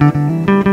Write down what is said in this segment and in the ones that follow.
Música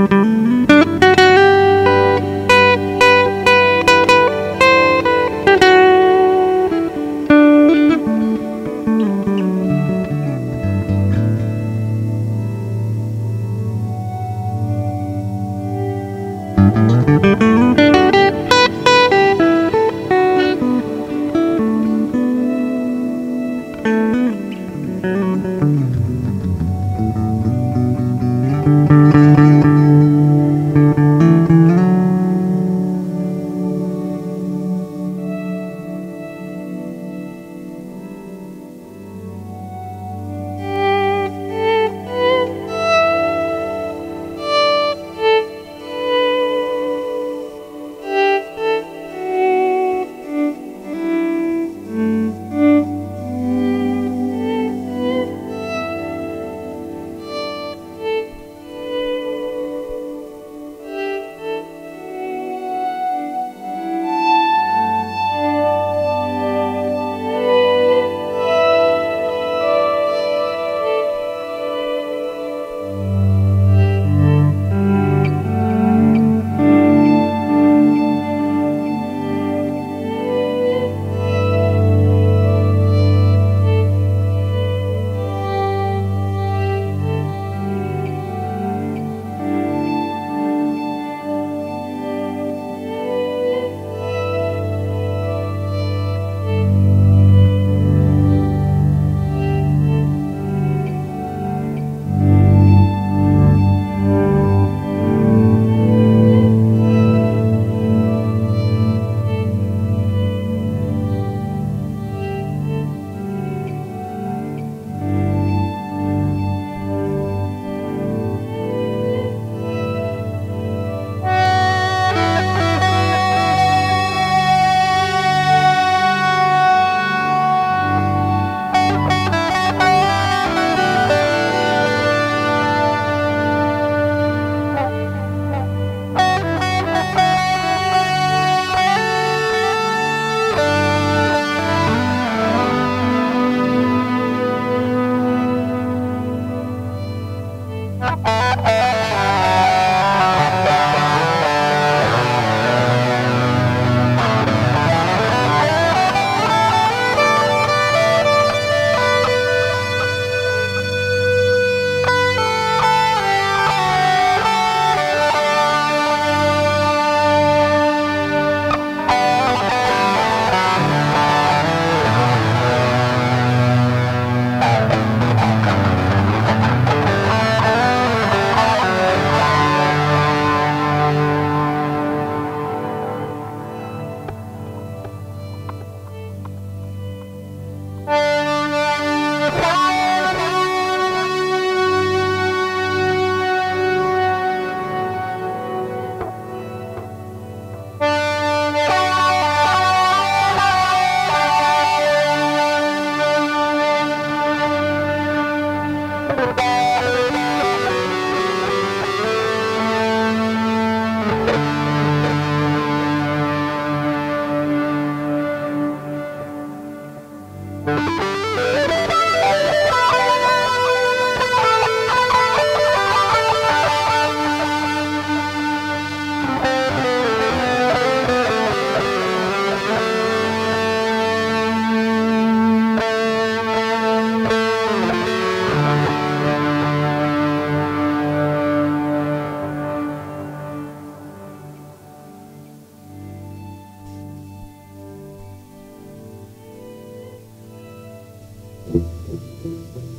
Música